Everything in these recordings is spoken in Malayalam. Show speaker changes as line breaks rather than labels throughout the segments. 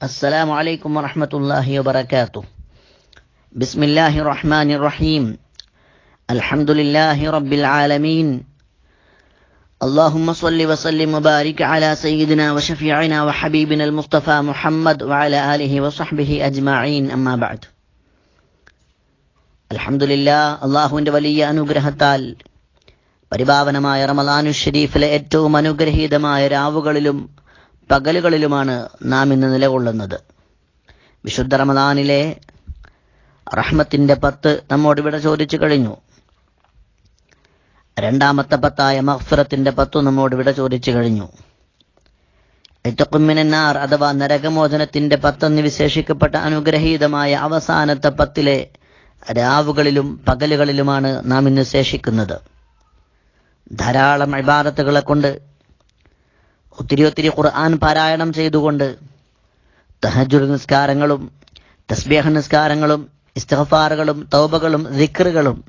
السلام عليكم ورحمة الله وبركاته بسم الله الرحمن الرحيم الحمد لله رب العالمين اللهم صل وسلم وبارك على سيدنا وشفيعنا وحبيبنا المصطفى محمد وعلى آله وصحبه أجمعين أما بعد الحمد لله അള്ളാഹുവിന്റെ വലിയ അനുഗ്രഹത്താൽ പരിപാവനമായ റമദാനു ഷരീഫിലെ ഏറ്റവും അനുഗ്രഹീതമായ രാവുകളിലും പകലുകളിലുമാണ് നാം ഇന്ന് നിലകൊള്ളുന്നത്. വിശുദ്ധ റമദാനിലെ റഹ്മത്തിന്റെ പത്ത് നമ്മോട് ഇവിടെ ചോദിച്ചു കഴിഞ്ഞു. രണ്ടാമത്തെ പത്തായ മഹ്ഫിറത്തിന്റെ പത്തു നമ്മോട് ഇവിടെ ചോദിച്ചു കഴിഞ്ഞു. എത്തക്കുമ്മിനാർ അഥവാ നരകമോചനത്തിന്റെ പത്തെന്ന് വിശേഷിക്കപ്പെട്ട അനുഗ്രഹീതമായ അവസാനത്തെ പത്തിലെ രാവുകളിലും പകലുകളിലുമാണ് നാം ഇന്ന് ശേഷിക്കുന്നത്. ധാരാളം ഇബാദത്തുകളെ കൊണ്ട് ഒത്തിരി ഒത്തിരി ഖുർആൻ പാരായണം ചെയ്തുകൊണ്ട് തഹജുർ നിസ്കാരങ്ങളും തസ്ബേഹ നിസ്കാരങ്ങളും ഇസ്തഫാറുകളും തൗബകളും ദിക്റുകളും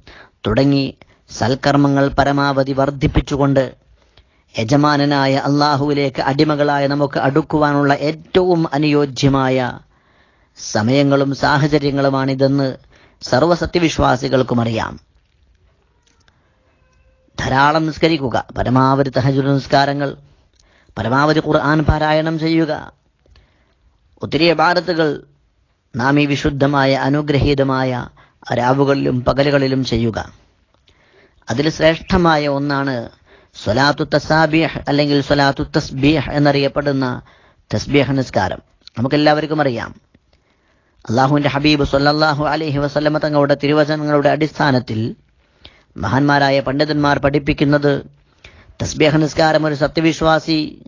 തുടങ്ങി സൽക്കർമ്മങ്ങൾ പരമാവധി വർദ്ധിപ്പിച്ചുകൊണ്ട് യജമാനനായ അള്ളാഹുവിലേക്ക് അടിമകളായ നമുക്ക് അടുക്കുവാനുള്ള ഏറ്റവും അനുയോജ്യമായ സമയങ്ങളും സാഹചര്യങ്ങളുമാണിതെന്ന് സർവസത്യവിശ്വാസികൾക്കും അറിയാം. ധാരാളം നിസ്കരിക്കുക. പരമാവധി തഹജുർ നിസ്കാരങ്ങൾ പരമാവധി ഖുർആൻ പാരായണം ചെയ്യുക. ഒത്തിരി അബാദത്തുകൾ നാം ഈ വിശുദ്ധമായ അനുഗ്രഹീതമായ രാവുകളിലും പകലുകളിലും ചെയ്യുക. അതിൽ ശ്രേഷ്ഠമായ ഒന്നാണ് സ്വലാത്തു തസാബിഹ് അല്ലെങ്കിൽ സ്വലാത്തു തസ്ബീഹ് എന്നറിയപ്പെടുന്ന തസ്ബീഹ് നിസ്കാരം. നമുക്കെല്ലാവർക്കും അറിയാം. അള്ളാഹുവിന്റെ ഹബീബ് സൊല്ലാഹു അലഹി വസ്ലമ തങ്ങളുടെ തിരുവചനങ്ങളുടെ അടിസ്ഥാനത്തിൽ മഹാന്മാരായ പണ്ഡിതന്മാർ പഠിപ്പിക്കുന്നത് തസ്ബീഹ നിസ്കാരം ഒരു സത്യവിശ്വാസി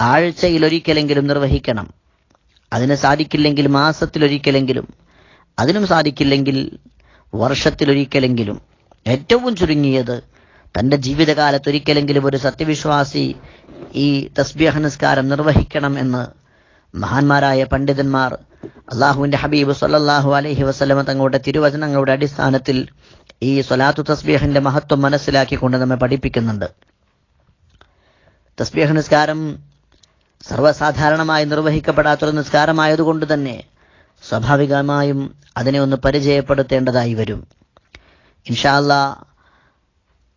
ആഴ്ചയിൽ ഒരിക്കലെങ്കിലും നിർവഹിക്കണം. അതിന് സാധിക്കില്ലെങ്കിൽ മാസത്തിലൊരിക്കലെങ്കിലും. അതിനും സാധിക്കില്ലെങ്കിൽ വർഷത്തിലൊരിക്കലെങ്കിലും. ഏറ്റവും ചുരുങ്ങിയത് തന്റെ ജീവിതകാലത്ത് ഒരിക്കലെങ്കിലും ഒരു സത്യവിശ്വാസി ഈ തസ്ബീഹ നിസ്കാരം നിർവഹിക്കണം എന്ന് മഹാന്മാരായ പണ്ഡിതന്മാർ അള്ളാഹുവിന്റെ ഹബീബ് സല്ലാഹു അലഹി വസ്ലമ തങ്ങളുടെ തിരുവചനങ്ങളുടെ അടിസ്ഥാനത്തിൽ ഈ സ്വലാത്തു തസ്ബീഹിന്റെ മഹത്വം മനസ്സിലാക്കിക്കൊണ്ട് നമ്മെ പഠിപ്പിക്കുന്നുണ്ട്. തസ്ബീഹ് നിസ്കാരം സർവസാധാരണമായി നിർവഹിക്കപ്പെടാത്തൊരു നിസ്കാരമായതുകൊണ്ട് തന്നെ സ്വാഭാവികമായും അതിനെ ഒന്ന് പരിചയപ്പെടുത്തേണ്ടതായി വരും. ഇൻഷാല്ല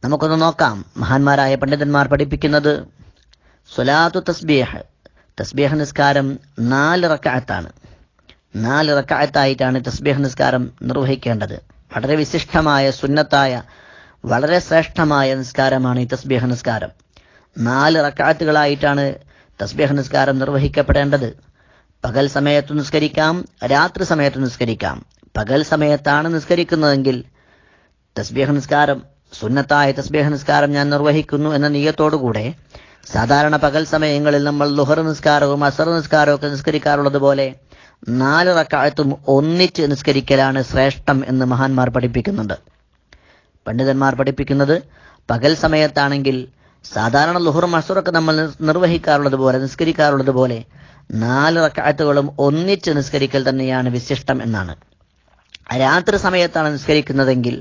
നമുക്കൊന്ന് നോക്കാം. മഹാന്മാരായ പണ്ഡിതന്മാർ പഠിപ്പിക്കുന്നത് സ്വലാത്തു തസ്ബീഹ്. തസ്ബീഹ് നിസ്കാരം നാല് റക്കായത്താണ് നാല് റക്കായത്തായിട്ടാണ് തസ്ബീഹ് നിസ്കാരം നിർവഹിക്കേണ്ടത്. വളരെ വിശിഷ്ടമായ സുന്നത്തായ വളരെ ശ്രേഷ്ഠമായ നിസ്കാരമാണ് ഈ തസ്ബീഹ് നിസ്കാരം. നാല് റക്കാത്തുകളായിട്ടാണ് തസ്ബീഹ് നിസ്കാരം നിർവഹിക്കപ്പെടേണ്ടത്. പകൽ സമയത്ത് നിസ്കരിക്കാം രാത്രി സമയത്ത് നിസ്കരിക്കാം. പകൽ സമയത്താണ് നിസ്കരിക്കുന്നതെങ്കിൽ തസ്ബീഹ് നിസ്കാരം സുന്നത്തായ തസ്ബീഹ് നിസ്കാരം ഞാൻ നിർവഹിക്കുന്നു എന്ന നീയത്തോടുകൂടെ സാധാരണ പകൽ സമയങ്ങളിൽ നമ്മൾ ലുഹർ നിസ്കാരവും അസർ നിസ്കാരവും ഒക്കെ നിസ്കരിക്കാറുള്ളത് പോലെ നാല് റക്കാഴത്തും ഒന്നിച്ച് നിസ്കരിക്കലാണ് ശ്രേഷ്ഠം എന്ന് മഹാന്മാർ പഠിപ്പിക്കുന്നുണ്ട്. പണ്ഡിതന്മാർ പഠിപ്പിക്കുന്നത് പകൽ സമയത്താണെങ്കിൽ സാധാരണ ലുഹുർ മസൂറൊക്കെ നമ്മൾ നിർവഹിക്കാറുള്ളത് പോലെ നിസ്കരിക്കാറുള്ളത് പോലെ നാല് റക്കായത്തുകളും ഒന്നിച്ച് നിസ്കരിക്കൽ തന്നെയാണ് വിശിഷ്ടം എന്നാണ്. രാത്രി സമയത്താണ് നിസ്കരിക്കുന്നതെങ്കിൽ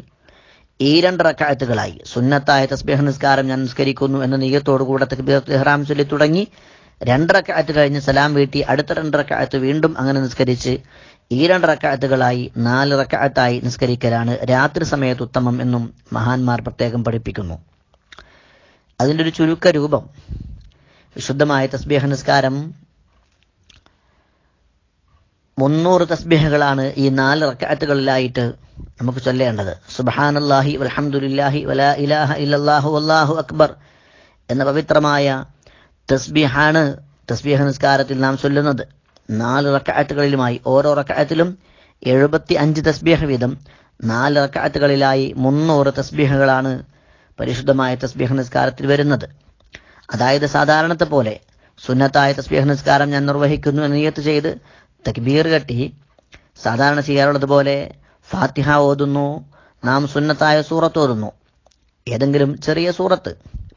ഈ രണ്ട് റക്കായത്തുകളായി സുന്നത്തായ തസ്ബീഹ് നിസ്കാരം ഞാൻ നിസ്കരിക്കുന്നു എന്ന നീയത്തോടുകൂടെ കൂടെ ഇഹ്റാം ചൊല്ലി തുടങ്ങി രണ്ടറക്കായത്ത് കഴിഞ്ഞ് സലാം വീട്ടി അടുത്ത രണ്ടറക്കായത്ത് വീണ്ടും അങ്ങനെ നിസ്കരിച്ച് ഈ രണ്ട് റക്കായത്തുകളായി നാല് റക്കായത്തായി നിസ്കരിക്കലാണ് രാത്രി സമയത്ത് ഉത്തമം എന്നും മഹാന്മാർ പ്രത്യേകം പഠിപ്പിക്കുന്നു. അതിന്റെ ഒരു ചുരുക്ക രൂപം. വിശുദ്ധമായ തസ്ബീഹ നിസ്കാരം മുന്നൂറ് തസ്ബീഹകളാണ് ഈ നാല് റക്കാറ്റുകളിലായിട്ട് നമുക്ക് ചൊല്ലേണ്ടത്. സുബഹാനല്ലാഹി വൽഹംദുലില്ലാഹി വലാ ഇലാഹ ഇല്ലാഹു അല്ലാഹു അക്ബർ എന്ന പവിത്രമായ തസ്ബീഹാണ് തസ്ബീഹ നിസ്കാരത്തിൽ നാം ചൊല്ലുന്നത്. നാല് റക്കാറ്റുകളിലുമായി ഓരോ റക്കാറ്റിലും എഴുപത്തി അഞ്ച് തസ്ബീഹ വീതം നാല് റക്കാറ്റുകളിലായി മുന്നൂറ് തസ്ബീഹകളാണ് പരിശുദ്ധമായ തസ്ബീഹ് നിസ്കാരത്തിൽ വരുന്നത്. അതായത് സാധാരണത്തെ പോലെ സുന്നത്തായ തസ്ബീഹ് നിസ്കാരം ഞാൻ നിർവഹിക്കുന്നു എന്ന് നിയത്ത് ചെയ്ത് തക്ബീർ കെട്ടി സാധാരണ ചെയ്യാറുള്ളതുപോലെ ഫാത്തിഹ ഓതുന്നു നാം സുന്നത്തായ സൂറത്ത് ഓതുന്നു. ഏതെങ്കിലും ചെറിയ സൂറത്ത്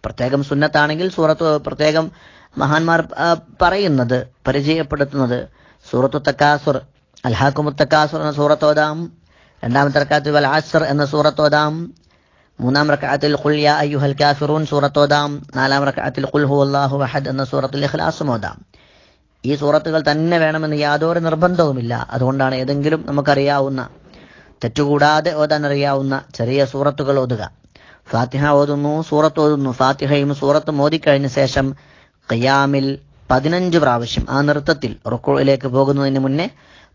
പ്രത്യേകം സുന്നത്താണെങ്കിൽ സൂറത്ത് പ്രത്യേകം മഹാന്മാർ പറയുന്നത് പരിചയപ്പെടുത്തുന്നത് സൂറത്തു തക്കാസുർ അൽഹാക്കുമു തക്കാസുർ എന്ന സൂറത്തോദാം രണ്ടാമത്തെ റക്കാത്തിൽ വൽ ആസർ എന്ന സൂറത്തോതാം മൂന്നാം റക്കാത്തിൽ ഖുൽ യാ അയ്യുഹൽ കാഫിറൂൻ സൂറത്തോതാം നാലാം റക്കാത്തിൽ ഖുൽ ഹു അള്ളാഹു അഹദ് എന്ന സൂറത്തിൽ ഇഖ്ലാസും ഓതാം. ഈ സൂറത്തുകൾ തന്നെ വേണമെന്ന് യാതൊരു നിർബന്ധവുമില്ല. അതുകൊണ്ടാണ് ഏതെങ്കിലും നമുക്കറിയാവുന്ന തെറ്റുകൂടാതെ ഓതാൻ അറിയാവുന്ന ചെറിയ സൂറത്തുകൾ ഓതുക. ഫാത്തിഹ ഓതുന്നു സൂറത്ത് ഓതുന്നു. ഫാത്തിഹയും സൂറത്തും ഓതിക്കഴിഞ്ഞ ശേഷം ഖിയാമിൽ പതിനഞ്ച് പ്രാവശ്യം ആ നൃത്തത്തിൽ റുക്കോയിലേക്ക് പോകുന്നതിന് മുന്നേ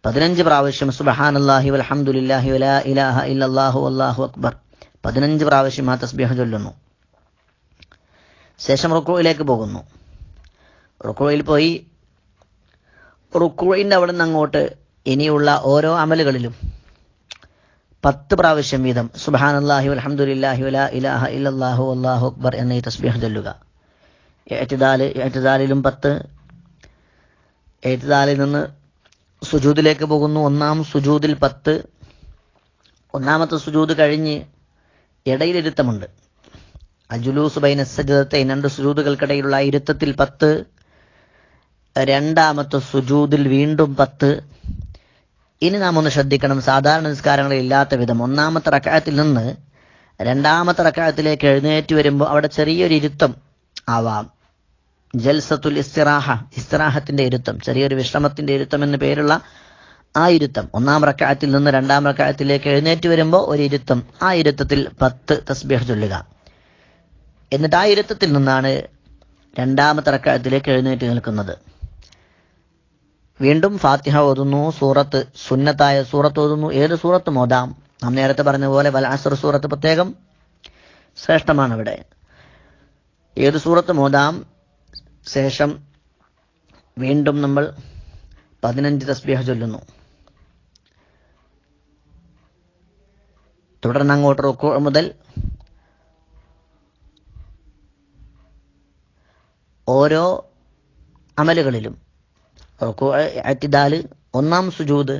പതിനഞ്ച് പ്രാവശ്യം സുബഹാനല്ലാഹി വൽഹംദുലില്ലാഹി വലാ ഇലാഹ ഇല്ലാഹു അല്ലാഹു അക്ബർ. പതിനഞ്ച് പ്രാവശ്യം ആ തസ്ബീഹ ചൊല്ലുന്നു. ശേഷം റുക്കോയിലേക്ക് പോകുന്നു. റുക്കോയിൽ പോയി. റുക്കോയിന്റെ അവിടെ നിന്ന് അങ്ങോട്ട് ഇനിയുള്ള ഓരോ അമലുകളിലും പത്ത് പ്രാവശ്യം വീതം സുബഹാനല്ലാഹി അലഹമുല്ലാഹി വലാ ഇലാഹ ഇല്ലാഹു അള്ളാഹു അക്ബർ എന്ന ഈ തസ്ബീഹ് ചൊല്ലുക. എഴുത്തിദാൽ എഴുത്തിദാലിലും പത്ത്. എഴുത്തിദാലിൽ നിന്ന് സുജൂദിലേക്ക് പോകുന്നു. ഒന്നാം സുജൂദിൽ പത്ത്. ഒന്നാമത്തെ സുജൂദ് കഴിഞ്ഞ് ഇടയിലിരുത്തമുണ്ട്. അജുലൂസ് ബൈന സജദത്തെ രണ്ട് സുജൂതുകൾക്കിടയിലുള്ള ഇരുത്തത്തിൽ പത്ത് രണ്ടാമത്തെ സുജൂതിൽ വീണ്ടും പത്ത്. ഇനി നാം ഒന്ന് ശ്രദ്ധിക്കണം സാധാരണ നിസ്കാരങ്ങളിൽ ഇല്ലാത്ത വിധം. ഒന്നാമത്തെ റക്കായത്തിൽ നിന്ന് രണ്ടാമത്തെ റക്കായത്തിലേക്ക് എഴുന്നേറ്റ് വരുമ്പോൾ അവിടെ ചെറിയൊരു ഇരുത്തം ആവാം. ജൽസത്തുൽ ഇസ്തിറാഹ ഇസ്തിറാഹത്തിന്റെ ഇരുത്തം ചെറിയൊരു വിശ്രമത്തിന്റെ ഇരുത്തം എന്ന് പേരുള്ള ആ ഇരുത്തം. ഒന്നാം റക്കായത്തിൽ നിന്ന് രണ്ടാം റക്കായത്തിലേക്ക് എഴുന്നേറ്റ് വരുമ്പോൾ ഒരു ഇരുത്തം. ആ ഇരുത്തത്തിൽ പത്ത് തസ്ബീഹ് ചൊല്ലുക. എന്നിട്ട് ആ ഇരുത്തത്തിൽ നിന്നാണ് രണ്ടാമത്തെ റക്കായത്തിലേക്ക് എഴുന്നേറ്റ് നിൽക്കുന്നത്. വീണ്ടും ഫാത്തിഹ ഓതുന്നു സൂറത്ത് സുന്നത്തായ സൂറത്ത് ഓതുന്നു. ഏത് സൂറത്തും ഓതാം. നാം നേരത്തെ പറഞ്ഞ പോലെ വലാസർ സൂറത്ത് പ്രത്യേകം ശ്രേഷ്ഠമാണ് ഇവിടെ ഏത് സൂറത്തും ഓതാം. ശേഷം വീണ്ടും നമ്മൾ പതിനഞ്ച് തസ്ബീഹ ചൊല്ലുന്നു. തുടർന്ന് അങ്ങോട്ട് റുക്കു മുതൽ ഓരോ അമലുകളിലും അത്തിദാൽ ഒന്നാം സുജൂത്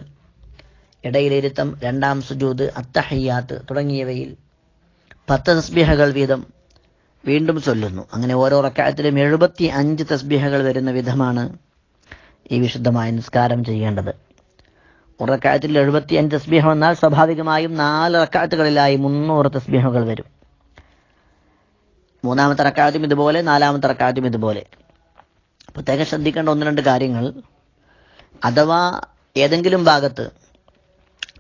ഇടയിലിരുത്തം രണ്ടാം സുജൂത് അത്തഹയ്യാത്ത് തുടങ്ങിയവയിൽ പത്ത് തസ്ബീഹകൾ വീതം വീണ്ടും ചൊല്ലുന്നു. അങ്ങനെ ഓരോ റക്കായത്തിലും എഴുപത്തി അഞ്ച് തസ്ബീഹകൾ വരുന്ന വിധമാണ് ഈ വിശുദ്ധമായ നിസ്കാരം ചെയ്യേണ്ടത്. ഒരു റക്കായത്തിൽ എഴുപത്തി അഞ്ച് തസ്ബീഹം എന്നാൽ സ്വാഭാവികമായും നാല് റക്കായത്തുകളിലായി മുന്നൂറ് തസ്ബീഹകൾ വരും. മൂന്നാമത്തെ റക്കായത്തും ഇതുപോലെ നാലാമത്തെ റക്കായത്തും ഇതുപോലെ. പ്രത്യേകം ശ്രദ്ധിക്കേണ്ട ഒന്ന് രണ്ട് കാര്യങ്ങൾ. അഥവാ ഏതെങ്കിലും ഭാഗത്ത്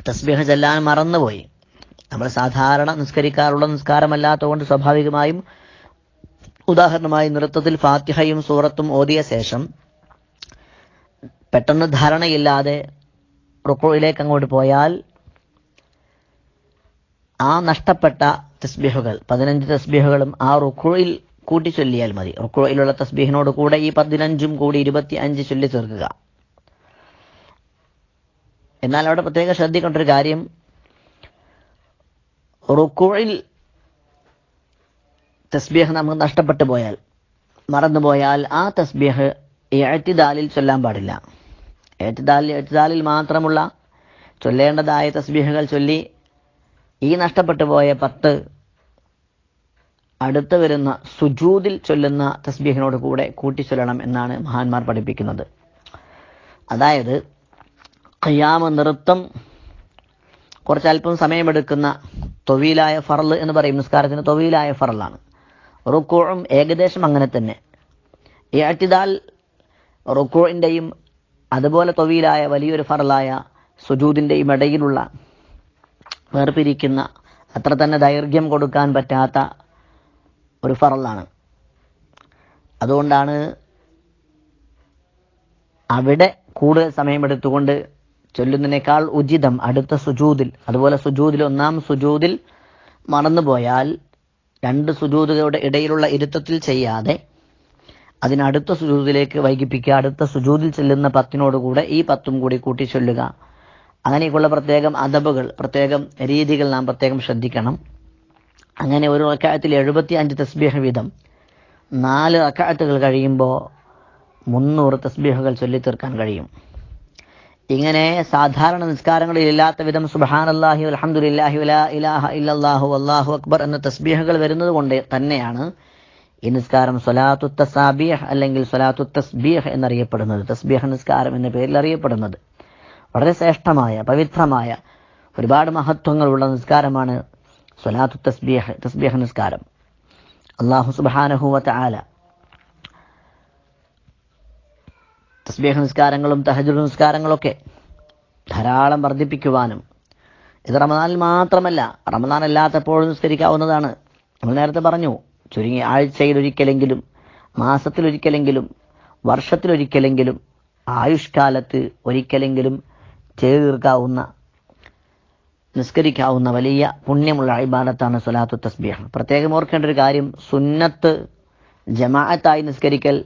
തസ്ബീഹ ചെല്ലാൻ മറന്നുപോയി നമ്മൾ സാധാരണ നിസ്കരിക്കാറുള്ള നിസ്കാരമല്ലാത്തതുകൊണ്ട് സ്വാഭാവികമായും ഉദാഹരണമായി നൃത്തത്തിൽ ഫാത്തിഹയും സൂറത്തും ഓതിയ ശേഷം പെട്ടെന്ന് ധാരണയില്ലാതെ റുക്കോയിലേക്ക് അങ്ങോട്ട് പോയാൽ ആ നഷ്ടപ്പെട്ട തസ്ബീഹുകൾ പതിനഞ്ച് തസ്ബീഹുകളും ആ റുക്കോയിൽ കൂട്ടി ചൊല്ലിയാൽ മതി. റുക്കോയിലുള്ള തസ്ബീഹിനോട് കൂടെ ഈ പതിനഞ്ചും കൂടി ഇരുപത്തി അഞ്ച് ചൊല്ലി തീർക്കുക. എന്നാൽ അവിടെ പ്രത്യേകം ശ്രദ്ധിക്കേണ്ട ഒരു കാര്യം റുക്കോയിൽ തസ്ബീഹ് നമുക്ക് നഷ്ടപ്പെട്ടു പോയാൽ മറന്നുപോയാൽ ആ തസ്ബീഹ് എഴുത്തിദാലിൽ ചൊല്ലാൻ പാടില്ല. എഴുത്തിദാലിൽ ഏറ്റുതാലിൽ മാത്രമുള്ള ചൊല്ലേണ്ടതായ തസ്ബീഹകൾ ചൊല്ലി ഈ നഷ്ടപ്പെട്ടു പോയ പത്ത് അടുത്ത് വരുന്ന സുജൂതിൽ ചൊല്ലുന്ന തസ്ബീഹിനോട് കൂടെ കൂട്ടിച്ചൊല്ലണം എന്നാണ് മഹാന്മാർ പഠിപ്പിക്കുന്നത്. അതായത് ഖിയാമ നൃത്തം കുറച്ചല്പം സമയമെടുക്കുന്ന തൊവീലായ ഫറൽ എന്ന് പറയും. നിസ്കാരത്തിന് തൊവീലായ ഫറലാണ് റുക്കോഴും ഏകദേശം അങ്ങനെ തന്നെ. ഏറ്റിതാൽ റുക്കോഴിന്റെയും അതുപോലെ തൊവിയിലായ വലിയൊരു ഫറലായ സുജൂദിന്റെയും ഇടയിലുള്ള വേർപിരിക്കുന്ന അത്ര തന്നെ ദൈർഘ്യം കൊടുക്കാൻ പറ്റാത്ത ഒരു ഫറലാണ്. അതുകൊണ്ടാണ് അവിടെ കൂടുതൽ സമയമെടുത്തുകൊണ്ട് ചൊല്ലുന്നതിനേക്കാൾ ഉചിതം അടുത്ത സുജൂതിൽ. അതുപോലെ സുജൂതിൽ ഒന്നാം സുജൂതിൽ മറന്നുപോയാൽ രണ്ട് സുജൂതുകളുടെ ഇടയിലുള്ള ഇരുത്തത്തിൽ ചെയ്യാതെ അതിനടുത്ത സുജൂതിലേക്ക് വൈകിപ്പിക്കുക അടുത്ത സുജൂതിൽ ചെല്ലുന്ന പത്തിനോടുകൂടെ ഈ പത്തും കൂടി കൂട്ടി ചൊല്ലുക. അങ്ങനെയൊക്കെയുള്ള പ്രത്യേകം അദബുകൾ പ്രത്യേകം രീതികൾ നാം പ്രത്യേകം ശ്രദ്ധിക്കണം. അങ്ങനെ ഒരു റക്കായത്തിൽ എഴുപത്തി അഞ്ച് തസ്ബീഹ് വീതം. നാല് റക്കായത്തുകൾ കഴിയുമ്പോൾ മുന്നൂറ് തസ്ബീഹകൾ ചൊല്ലി തീർക്കാൻ കഴിയും. ഇങ്ങനെ സാധാരണ നിസ്കാരങ്ങളിൽ ഇല്ലാത്ത വിധം സുബഹാനല്ലാഹി അലഹമുല്ലാഹി ഇലാഹ ഇല്ലല്ലാഹു അല്ലാഹു അക്ബർ എന്ന തസ്ബീഹകൾ വരുന്നത് കൊണ്ട് തന്നെയാണ് ഈ നിസ്കാരം സൊലാത്തു തസാബീഹ് അല്ലെങ്കിൽ സൊലാത്തു തസ്ബീഹ് എന്നറിയപ്പെടുന്നത്. തസ്ബീഹ് നിസ്കാരം എന്ന പേരിൽ അറിയപ്പെടുന്നത്. വളരെ ശ്രേഷ്ഠമായ പവിത്രമായ ഒരുപാട് മഹത്വങ്ങളുള്ള നിസ്കാരമാണ് സൊലാത്തു തസ്ബീഹ് തസ്ബീഹ് നിസ്കാരം. അള്ളാഹു സുബാനഹുവത്ത് ആല തസ്ബീഹ് നിസ്കാരങ്ങളും തഹജുൽ നിസ്കാരങ്ങളൊക്കെ ധാരാളം വർദ്ധിപ്പിക്കുവാനും ഇത് റമദാനിൽ മാത്രമല്ല റമദാൻ അല്ലാത്തപ്പോഴും നിസ്കരിക്കാവുന്നതാണ്. നമ്മൾ നേരത്തെ പറഞ്ഞു ചുരുങ്ങി ആഴ്ചയിലൊരിക്കലെങ്കിലും മാസത്തിലൊരിക്കലെങ്കിലും വർഷത്തിലൊരിക്കലെങ്കിലും ആയുഷ്കാലത്ത് ഒരിക്കലെങ്കിലും ചെയ്തു തീർക്കാവുന്ന നിസ്കരിക്കാവുന്ന വലിയ പുണ്യമുള്ള അഴിബാദത്താണ് സ്വലാത്തു തസ്ബീഹ്. പ്രത്യേകം ഓർക്കേണ്ട ഒരു കാര്യം സുന്നത്ത് ജമാഅത്തായി നിസ്കരിക്കൽ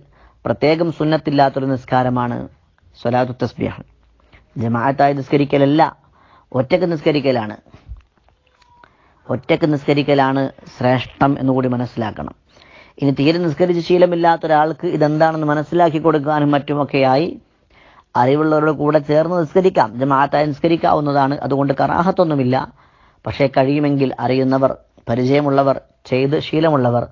പ്രത്യേകം സുന്നത്തില്ലാത്തൊരു നിസ്കാരമാണ് സ്വലാത്തു തസ്ബീഹ്. ജമാഅത്തായി നിസ്കരിക്കലല്ല ഒറ്റയ്ക്ക് നിസ്കരിക്കലാണ്. ഒറ്റയ്ക്ക് നിസ്കരിക്കലാണ് ശ്രേഷ്ഠം എന്നുകൂടി മനസ്സിലാക്കണം. ഇനി തീരെ നിസ്കരിച്ച് ശീലമില്ലാത്ത ഒരാൾക്ക് ഇതെന്താണെന്ന് മനസ്സിലാക്കി കൊടുക്കാനും മറ്റുമൊക്കെയായി അറിവുള്ളവരുടെ കൂടെ ചേർന്ന് നിസ്കരിക്കാം. ജമാഅത്തായി നിസ്കരിക്കാവുന്നതാണ്. അതുകൊണ്ട് കറാഹത്തൊന്നുമില്ല. പക്ഷേ കഴിയുമെങ്കിൽ അറിയുന്നവർ പരിചയമുള്ളവർ ചെയ്ത് ശീലമുള്ളവർ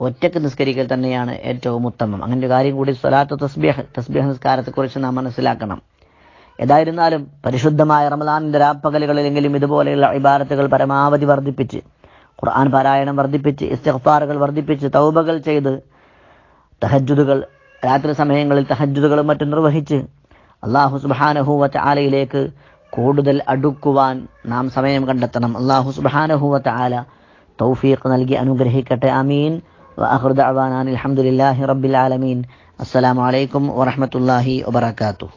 ഒറ്റയ്ക്ക് നിസ്കരിക്കൽ തന്നെയാണ് ഏറ്റവും ഉത്തമം. അങ്ങനെ ഒരു കാര്യം കൂടി സ്വലാത്ത് തസ്ബീഹ് തസ്ബീഹ് നിസ്കാരത്തെക്കുറിച്ച് നാം മനസ്സിലാക്കണം. ഏതായിരുന്നാലും പരിശുദ്ധമായ റമദാനിന്റെ രാപ്പകലുകളിലെങ്കിലും ഇതുപോലെയുള്ള ഇബാരത്തുകൾ പരമാവധി വർദ്ധിപ്പിച്ച് ഖുർആൻ പാരായണം വർദ്ധിപ്പിച്ച് ഇസ്തിഖ്ഫാറുകൾ വർദ്ധിപ്പിച്ച് തൗബകൾ ചെയ്ത് തഹജ്ജുദുകൾ രാത്രി സമയങ്ങളിൽ തഹജ്ജുദുകളും മറ്റും നിർവഹിച്ച് അള്ളാഹു സുബാനഹൂവറ്റ ആലയിലേക്ക് കൂടുതൽ അടുക്കുവാൻ നാം സമയം കണ്ടെത്തണം. അള്ളാഹു സുബാനഹൂവറ്റ ആല തൗഫീഖ് നൽകി അനുഗ്രഹിക്കട്ടെ. അമീൻ അഹൃദ് അവാനാൻ അലഹമുല്ലാഹി റബ്ബിൽ ആലമീൻ. വലൈക്കും വറഹമത്തല്ലാഹി വാത്തു